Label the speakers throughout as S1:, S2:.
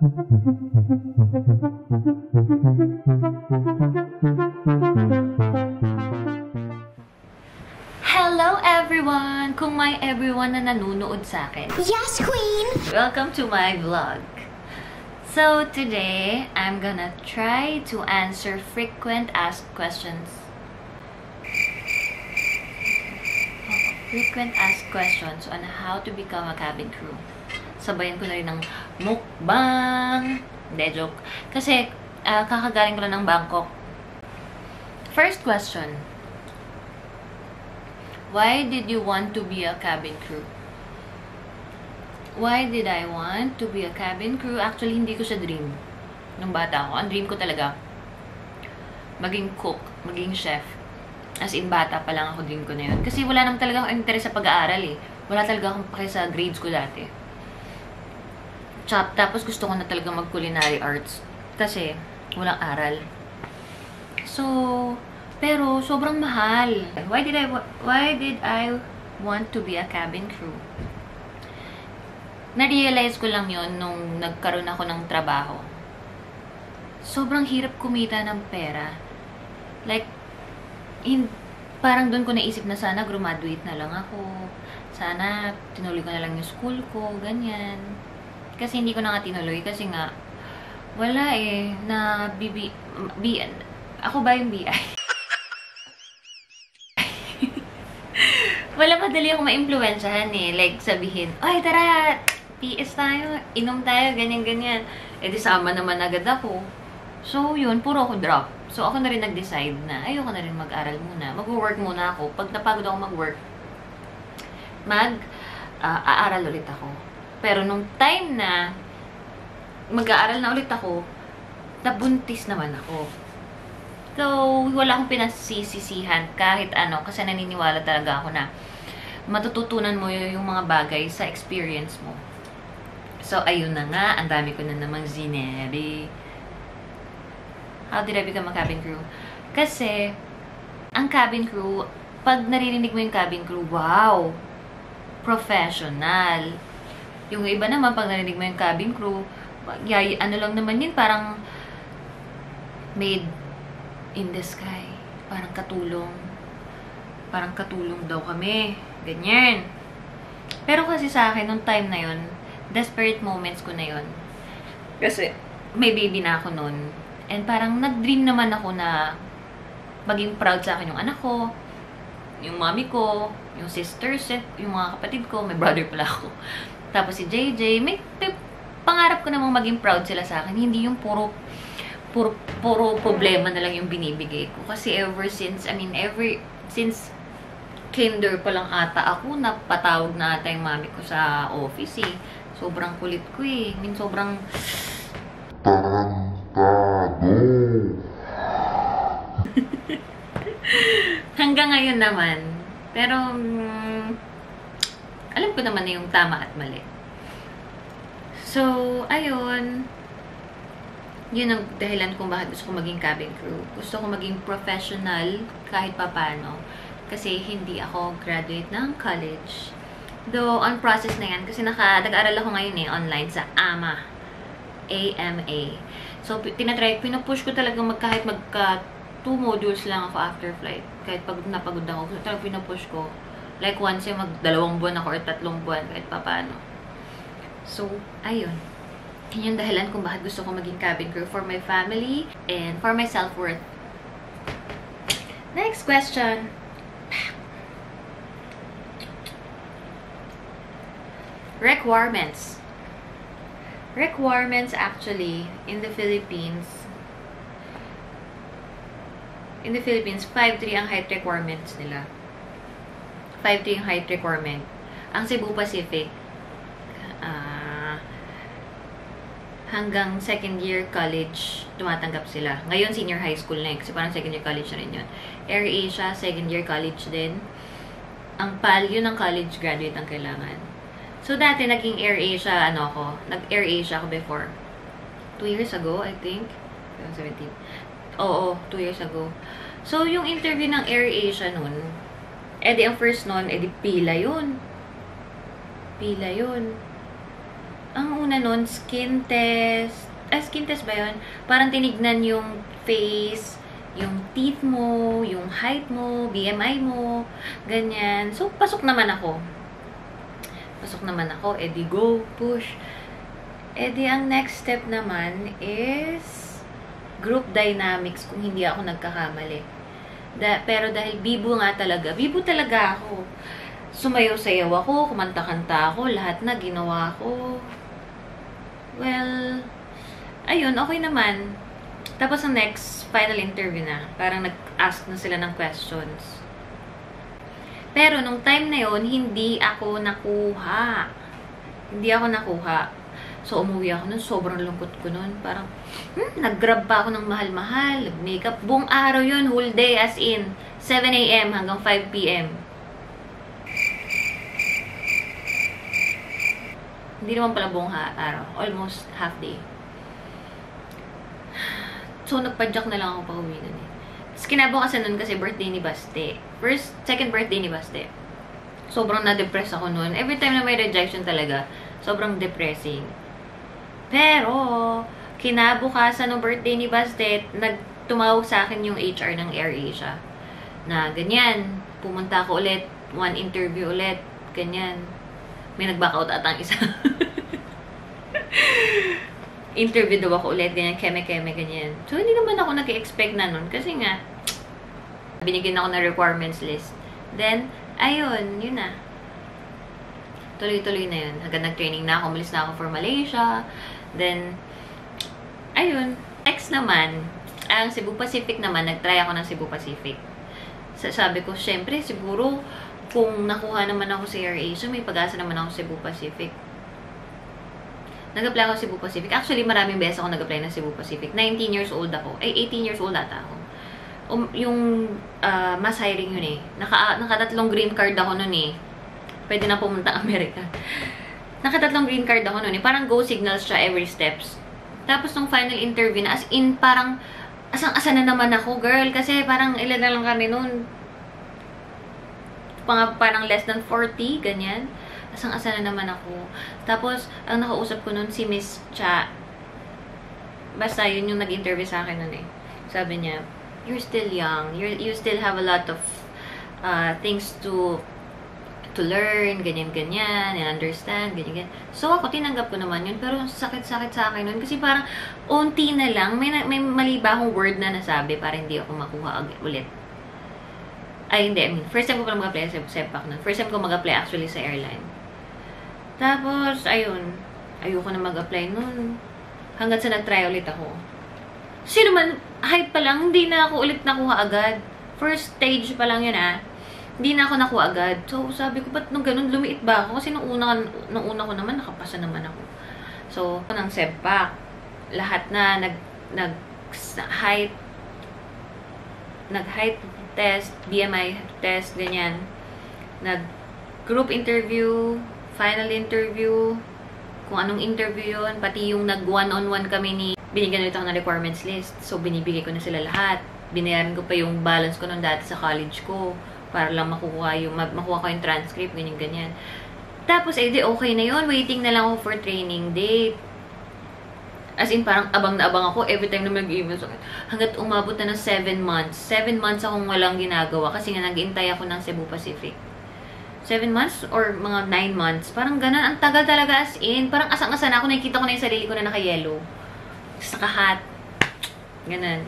S1: Hello everyone! Kung may everyone na nanonood sa akin.
S2: Yes, Queen!
S1: Welcome to my vlog. So today, I'm gonna try to answer frequent asked questions. Frequent asked questions on how to become a cabin crew. Sabayan ko na rin ng mukbang. Hindi, joke. Kasi, ah, kakagaling ko lang ng Bangkok. First question. Why did you want to be a cabin crew? Why did I want to be a cabin crew? Actually, hindi ko siya dream. Nung bata ako. Ang dream ko talaga, maging cook, maging chef. As in, bata pa lang ako dream ko na yun. Kasi wala naman talaga akong interest sa pag-aaral eh. Wala talaga akong pake sa grades ko dati. Chop, tapos gusto ko na talaga mag-culinary arts. Kasi, walang aral. So, pero sobrang mahal. Why did I why did I want to be a cabin crew? Na-realize ko lang yon nung nagkaroon ako ng trabaho. Sobrang hirap kumita ng pera. Like, in, parang doon ko naisip na sana graduate na lang ako. Sana tinuloy ko na lang yung school ko, ganyan. Kasi hindi ko na nga tinuloy kasi nga wala eh na BB B, ako ba yung BI? wala madali ako ma-impluensyahan eh. Like, sabihin, ay, tara, PS tayo, inom tayo, ganyan-ganyan. Eh, di sama naman agad ako. So, yun, puro ako drop. So, ako na rin nag-decide na ayoko na rin mag-aral muna. Mag-work muna ako. Pag napagod ako mag-work, mag, ah, aaral ulit ako. Pero nung time na mag-aaral na ulit ako, nabuntis naman ako. So, wala akong pinasisisihan kahit ano kasi naniniwala talaga ako na matututunan mo yung mga bagay sa experience mo. So, ayun na nga. Ang dami ko na namang zineri. How did I become a cabin crew? Kasi, ang cabin crew, pag naririnig mo yung cabin crew, wow! Professional. Yung iba naman, pag narinig mo yung cabin crew, yay, ano lang naman yun, parang made in the sky. Parang katulong. Parang katulong daw kami. Ganyan. Pero kasi sa akin, nung time na yun, desperate moments ko na yun. Kasi, may baby na ako nun. And parang nag-dream naman ako na maging proud sa akin yung anak ko, yung mommy ko, yung sisters, yung mga kapatid ko, may brother pala ako. Tapos si JJ, may, may pangarap ko namang maging proud sila sa akin. Hindi yung puro puro, puro problema na lang yung binibigay ko. Kasi ever since, I mean, ever since kinder pa lang ata ako, napatawag na ata yung mami ko sa office eh. Sobrang kulit ko eh. I mean, sobrang Hanggang ngayon naman. Pero, mm, alam ko naman na yung tama at mali. So, ayun. Yun ang dahilan kung bakit gusto ko maging cabin crew. Gusto ko maging professional kahit papano. Kasi hindi ako graduate ng college. Though, on process na yan. Kasi naka, nag-aaral ako ngayon eh, online sa AMA. AMA. So, tinatry, pinupush ko talaga mag, kahit magka two modules lang ako after flight. Kahit pag napagod ako, so, talagang pinupush ko. Like once yung mag dalawang buwan ako or tatlong buwan kahit papano. So, ayun. Yun yung dahilan kung bakit gusto ko maging cabin crew for my family and for my self-worth. Next question. Requirements. Requirements actually in the Philippines in the Philippines 5'3 ang height requirements nila. 5'3 ang height requirement. Ang Cebu Pacific ah hanggang second year college tumatanggap sila. Ngayon senior high school na eh, kasi parang second year college na rin yun. Air Asia, second year college din. Ang PAL, yun ang college graduate ang kailangan. So, dati naging Air Asia, ano ako, nag-Air Asia ako before. Two years ago, I think. 2017. Oo, two years ago. So, yung interview ng Air Asia nun, edi ang first nun, edi pila yun. Pila yun. ang una nun, skin test. Ah, skin test ba yun? Parang tinignan yung face, yung teeth mo, yung height mo, BMI mo, ganyan. So, pasok naman ako. Pasok naman ako. Edi go, push. Edi ang next step naman is group dynamics kung hindi ako nagkakamali. Da, pero dahil bibo nga talaga, bibo talaga ako. Sumayaw-sayaw ako, kumanta-kanta ako, lahat na ginawa ko. Well, ayun, okay naman. Tapos ang next, final interview na. Parang nag-ask na sila ng questions. Pero nung time na yon hindi ako nakuha. Hindi ako nakuha. So, umuwi ako nun. Sobrang lungkot ko nun. Parang, hmm, nag-grab pa ako ng mahal-mahal. Nag-makeup. Buong araw yun. Whole day as in. 7 a.m. hanggang 5 p.m. Hindi naman pala buong ha araw. Almost half day. So, nagpadyak na lang ako pa uwi nun eh. Tapos kinabukasan nun kasi birthday ni Baste. First, second birthday ni Baste. Sobrang na-depress ako nun. Every time na may rejection talaga, sobrang depressing. Pero, kinabukasan ng birthday ni Baste, nagtumawag sa akin yung HR ng AirAsia. Na ganyan, pumunta ako ulit, one interview ulit, ganyan. May nag-back out atang isa. interview daw ako ulit, ganyan, keme-keme, ganyan. So, hindi naman ako nag-expect na nun. Kasi nga, binigyan ako ng requirements list. Then, ayun, yun na. Tuloy-tuloy na yun. Hanggang nag-training na ako, umalis na ako for Malaysia. Then, ayun. Next naman, ang Cebu Pacific naman, nag-try ako ng Cebu Pacific. Sabi ko, syempre, siguro, kung nakuha naman ako sa AirAsia, may pag-asa naman ako sa Cebu Pacific nag-apply ako sa Cebu Pacific. Actually, maraming beses ako nag-apply ng Cebu Pacific. 19 years old ako. Ay, 18 years old ata ako. Um, yung uh, mass hiring yun eh. Naka, nakatatlong green card ako nun eh. Pwede na pumunta Amerika. Nakatatlong green card ako nun eh. Parang go signals siya every steps. Tapos nung final interview na, as in parang asang-asa na naman ako, girl. Kasi parang ilan na lang kami nun. Pang, parang less than 40, ganyan asang-asa na naman ako. Tapos, ang nakausap ko nun si Miss Cha. Basta yun yung nag-interview sa akin nun eh. Sabi niya, you're still young. You're, you still have a lot of uh, things to to learn, ganyan-ganyan, and understand, ganyan-ganyan. So, ako, tinanggap ko naman yun, pero sakit-sakit sa akin nun, kasi parang, unti na lang, may, may mali ba akong word na nasabi para hindi ako makuha ulit. Ay, hindi, I mean, first time ko pala mag-apply sa SEPAC na. First time ko mag-apply actually sa airline. Tapos, ayun, ayoko na mag-apply nun. Hanggang sa nag-try ulit ako. Sino man, hype pa lang, hindi na ako ulit nakuha agad. First stage pa lang yun ah. Hindi na ako nakuha agad. So, sabi ko, ba't nung ganun, lumiit ba ako? Kasi nung una, nung una ko naman, nakapasa naman ako. So, ng SEPAC, lahat na nag, nag height, nag height test, BMI test, ganyan. Nag group interview, final interview, kung anong interview yun, pati yung nag one-on-one kami ni, binigyan ulit ako ng requirements list. So, binibigay ko na sila lahat. Binayaran ko pa yung balance ko nung dati sa college ko para lang makukuha yung, makuha ko yung transcript, ganyan-ganyan. Tapos, eh, di okay na yun. Waiting na lang ako for training date. As in, parang abang na abang ako every time na mag-email akin. Hanggat umabot na ng 7 months. 7 months akong walang ginagawa kasi nga nag-intay ako ng Cebu Pacific. 7 months or mga 9 months. Parang ganun. Ang tagal talaga as in. Parang asang-asa na ako. Nakikita ko na yung sarili ko na naka-yellow. Naka-hat. Ganun.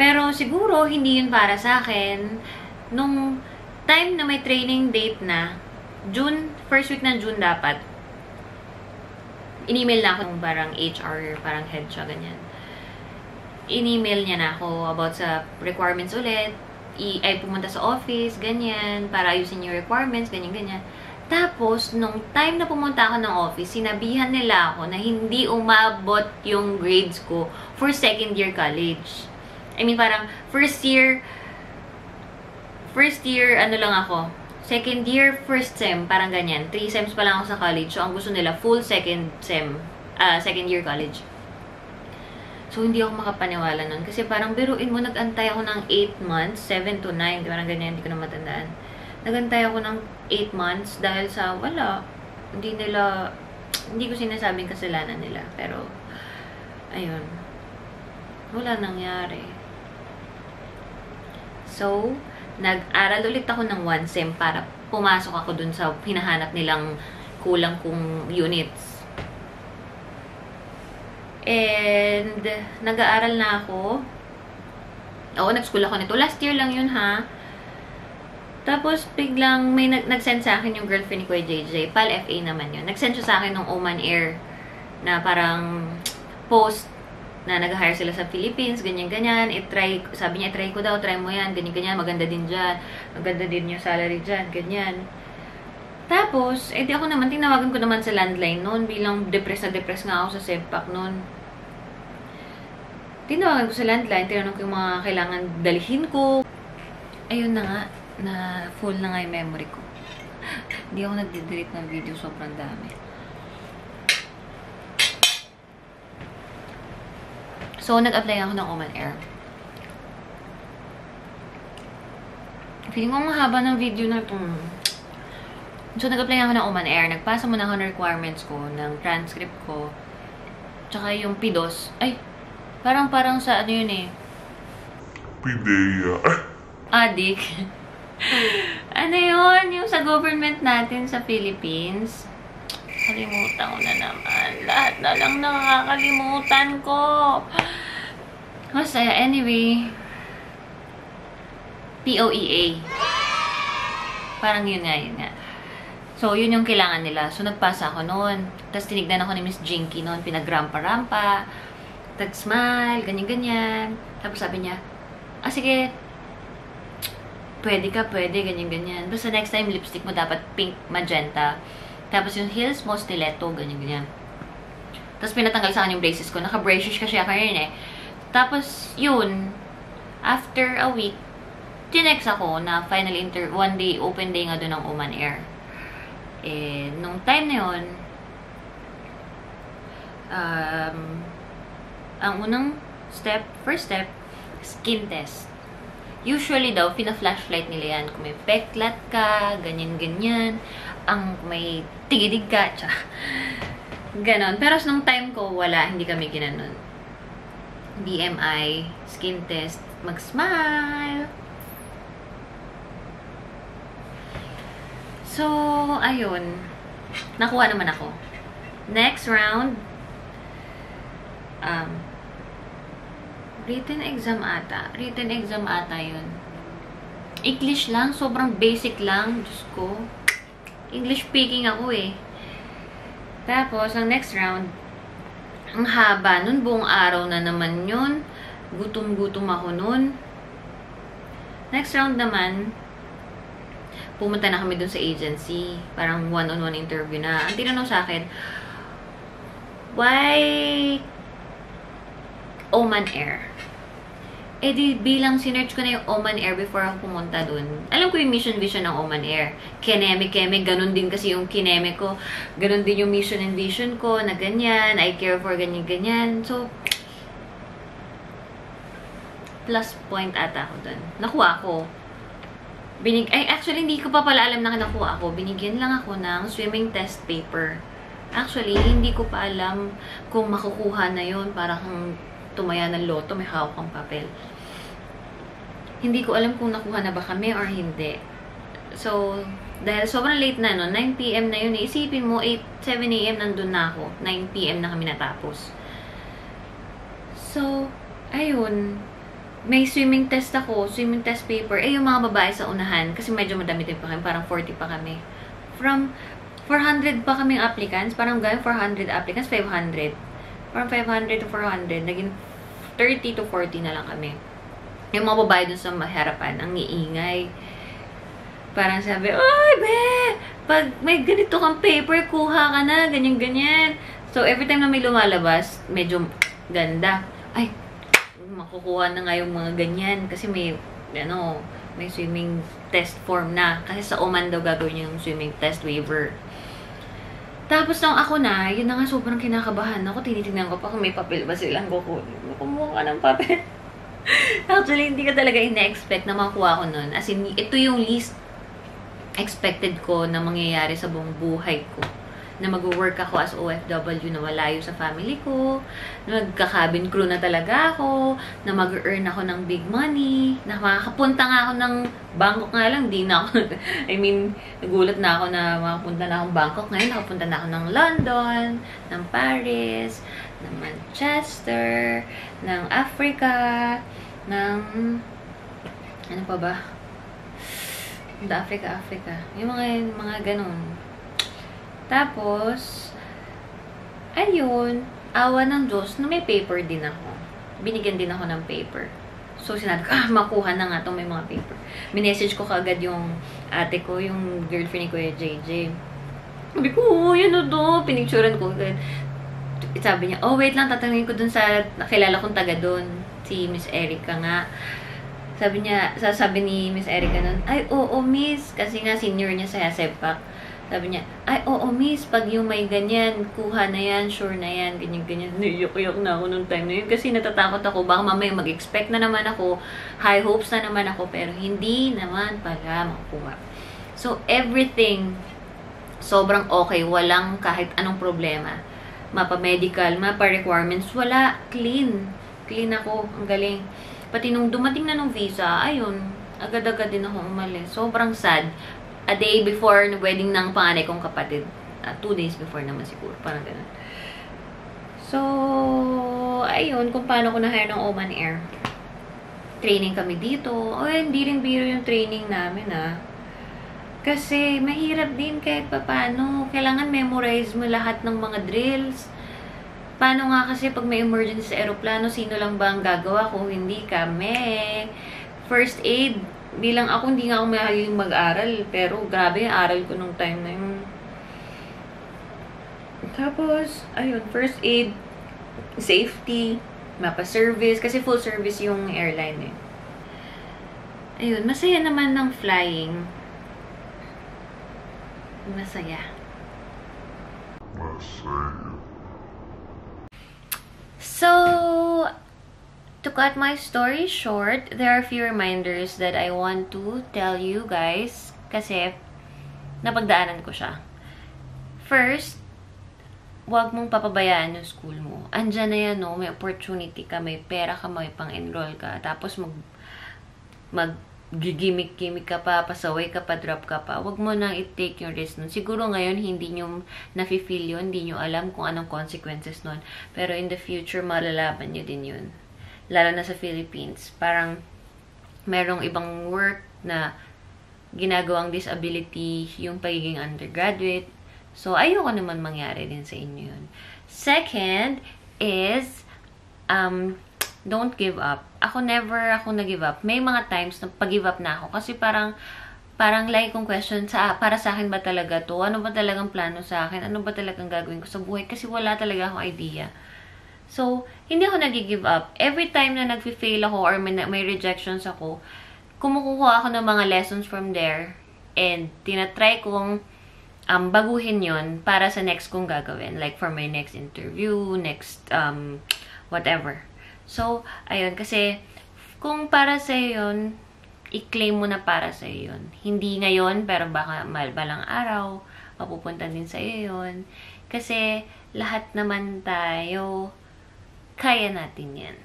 S1: Pero siguro, hindi yun para sa akin. Nung time na may training date na, June, first week ng June dapat, in-email na ako ng parang HR, parang head siya, ganyan. In-email niya na ako about sa requirements ulit, i ay pumunta sa office, ganyan, para ayusin yung requirements, ganyan, ganyan. Tapos, nung time na pumunta ako ng office, sinabihan nila ako na hindi umabot yung grades ko for second year college. I mean, parang first year, first year, ano lang ako, second year, first sem, parang ganyan. Three sems pa lang ako sa college. So, ang gusto nila, full second sem, uh, second year college. So, hindi ako makapaniwala nun. Kasi parang biruin mo, nag-antay ako ng 8 months, 7 to 9, parang ganyan, hindi ko na matandaan. Nag-antay ako ng 8 months dahil sa wala. Hindi nila hindi ko sinasabing kasalanan nila. Pero, ayun. Wala nangyari. So, nag-aral ulit ako ng one sem para pumasok ako dun sa hinahanap nilang kulang kong units. And, nag-aaral na ako. Oo, nag-school ako nito. Last year lang yun, ha? Tapos, biglang may nag- nag-send sa akin yung girlfriend ni Kuya JJ. PAL FA naman yun. Nag-send siya sa akin ng Oman Air na parang post na nag-hire sila sa Philippines, ganyan-ganyan. I-try, sabi niya, try ko daw, try mo yan, ganyan-ganyan, maganda din dyan. Maganda din yung salary dyan, ganyan. Tapos, eh ako naman, tinawagan ko naman sa landline noon bilang depressed na depressed nga ako sa Sempak noon. Tinawagan ko sa landline, tinanong ko yung mga kailangan dalhin ko. Ayun na nga, na full na nga yung memory ko. Hindi ako nagde-delete ng video, sobrang dami. So, nag-apply ako ng Oman Air. Feeling ko ang haba ng video na ito. So, nag-apply ako ng Oman Air. Nagpasa mo na ako ng requirements ko, ng transcript ko. Tsaka yung PIDOS. Ay, parang parang sa ano yun eh.
S2: Pidea.
S1: Adik. ano yun? Yung sa government natin sa Philippines. Kalimutan ko na naman. Lahat na lang nakakalimutan ko. Masaya. Anyway. POEA. Parang yun nga, yun nga. So, yun yung kailangan nila. So, nagpasa ako noon. Tapos, tinignan ako ni Miss Jinky noon. Pinagrampa-rampa. Tag-smile, ganyan-ganyan. Tapos, sabi niya, ah, sige, pwede ka, pwede, ganyan-ganyan. Basta next time, lipstick mo dapat pink, magenta. Tapos yung heels mo, stiletto, ganyan-ganyan. Tapos pinatanggal sa akin yung braces ko. Naka-braces kasi ako yun eh. Tapos, yun, after a week, tinext ako na final inter one day, open day nga doon ng Oman Air. Eh, nung time na yun, um, ang unang step, first step, skin test. Usually daw, pina-flashlight nila yan. Kung may peklat ka, ganyan-ganyan. Ang may tigidig ka, tsaka ganon. Pero nung time ko, wala. Hindi kami ginanon. BMI, skin test, mag-smile. So, ayun. Nakuha naman ako. Next round, um, written exam ata. Written exam ata yun. English lang. Sobrang basic lang. Diyos ko. English speaking ako eh. Tapos, ang next round, ang haba nun. Buong araw na naman yun. Gutom-gutom ako nun. Next round naman, pumunta na kami dun sa agency. Parang one-on-one interview na. Ang tinanong sa akin, why Oman Air? Eh di, bilang sinerch ko na yung Oman Air before ako pumunta dun. Alam ko yung mission vision ng Oman Air. Kineme, keme, ganun din kasi yung kineme ko. Ganun din yung mission and vision ko na ganyan. I care for ganyan-ganyan. So, plus point ata ako dun. Nakuha ko. Binig ay, actually, hindi ko pa pala alam na nakuha ako. Binigyan lang ako ng swimming test paper. Actually, hindi ko pa alam kung makukuha na yon para kang tumaya ng loto, may hawak kang papel. Hindi ko alam kung nakuha na ba kami or hindi. So, dahil sobrang late na, no? 9pm na yun. Isipin mo, 8, 7am nandun na ako. 9pm na kami natapos. So, ayun. May swimming test ako, swimming test paper. Eh, yung mga babae sa unahan, kasi medyo madami din pa kami, parang 40 pa kami. From 400 pa kaming applicants, parang gano'n 400 applicants, 500. From 500 to 400, naging 30 to 40 na lang kami. Yung mga babae dun sa maharapan, ang iingay. Parang sabi, Ay, be! Pag may ganito kang paper, kuha ka na, ganyan-ganyan. So, every time na may lumalabas, medyo ganda. Ay, makukuha na nga yung mga ganyan. Kasi may, ano, may swimming test form na. Kasi sa Oman daw gagawin yung swimming test waiver. Tapos nung ako na, yun na nga sobrang kinakabahan ako. Tinitingnan ko pa kung may papel ba silang kukunin. Kumuha ka ng papel. Actually, hindi ka talaga ina-expect na makuha ko nun. As in, ito yung least expected ko na mangyayari sa buong buhay ko. Na mag-work ako as OFW na malayo sa family ko, na magka-cabin crew na talaga ako, na mag-earn ako ng big money, na makakapunta nga ako ng Bangkok nga lang, di na ako, I mean, nagulat na ako na makapunta na akong Bangkok. Ngayon, nakapunta na ako ng London, ng Paris, ng Manchester, ng Africa, ng, ano pa ba? The Africa, Africa. Yung mga, mga ganun. Tapos, ayun, awa ng Diyos na may paper din ako. Binigyan din ako ng paper. So, sinabi ko, ah, makuha na nga itong may mga paper. Minessage ko kagad yung ate ko, yung girlfriend ni Kuya JJ. Sabi ko, oh, yun o to. Pinicturean ko. Sabi niya, oh, wait lang, tatanungin ko dun sa nakilala kong taga dun. Si Miss Erica nga. Sabi niya, sasabi ni Miss Erica nun, ay, oo, oh, miss. Kasi nga, senior niya sa Sepak. Sabi niya, ay, oo, miss, pag yung may ganyan, kuha na yan, sure na yan, ganyan-ganyan. Naiyak-iyak na ako nung time na yun. Kasi natatakot ako, baka mamaya mag-expect na naman ako, high hopes na naman ako, pero hindi naman pala makukuha. So, everything, sobrang okay, walang kahit anong problema. Mapa-medical, mapa-requirements, wala, clean. Clean ako, ang galing. Pati nung dumating na nung visa, ayun, agad-agad din ako umalis. Sobrang sad. A day before na wedding ng panganay kong kapatid. Uh, two days before naman siguro. Parang ganun. So, ayun, kung paano ko na-hire ng Oman Air. Training kami dito. O, hindi rin biro yung training namin, ah. Kasi, mahirap din kahit papano. Kailangan memorize mo lahat ng mga drills Paano nga kasi pag may emergency sa aeroplano, sino lang ba ang gagawa kung hindi kami? First aid, bilang ako, hindi nga ako mahiling mag-aral. Pero grabe aral ko nung time na yun. Tapos, ayun, first aid, safety, mapa service, kasi full service yung airline eh. Ayun, masaya naman ng flying. Masaya. Masaya. So, to cut my story short, there are a few reminders that I want to tell you guys kasi napagdaanan ko siya. First, huwag mong papabayaan yung school mo. Andyan na yan, no? May opportunity ka, may pera ka, may pang-enroll ka. Tapos mag, mag gigimik-gimik ka pa, pasaway ka pa, drop ka pa, wag mo nang i-take yung risk nun. Siguro ngayon, hindi nyo nafe-feel yun, hindi nyo alam kung anong consequences nun. Pero in the future, malalaban nyo din yun. Lalo na sa Philippines. Parang, merong ibang work na ginagawang disability yung pagiging undergraduate. So, ayoko naman mangyari din sa inyo yun. Second is, um, don't give up. Ako never ako nag-give up. May mga times na pag-give up na ako kasi parang parang like kong question sa para sa akin ba talaga to? Ano ba talagang plano sa akin? Ano ba talagang gagawin ko sa buhay? Kasi wala talaga akong idea. So, hindi ako nag-give up. Every time na nag-fail ako or may, may rejections ako, kumukuha ako ng mga lessons from there and tinatry kong um, baguhin yon para sa next kong gagawin. Like for my next interview, next um, whatever. So, ayun, kasi kung para sa yun, i-claim mo na para sa yun. Hindi ngayon, pero baka balang araw, mapupunta din sa iyo yun. Kasi lahat naman tayo, kaya natin yan.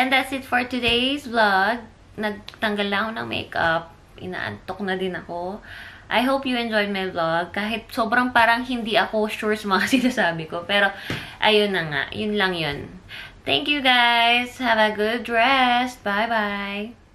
S1: And that's it for today's vlog. Nagtanggal na ako ng makeup. Inaantok na din ako. I hope you enjoyed my vlog. Kahit sobrang parang hindi ako sure sa mga sinasabi ko. Pero, ayun na nga. Yun lang yun. Thank you guys. Have a good rest. Bye-bye.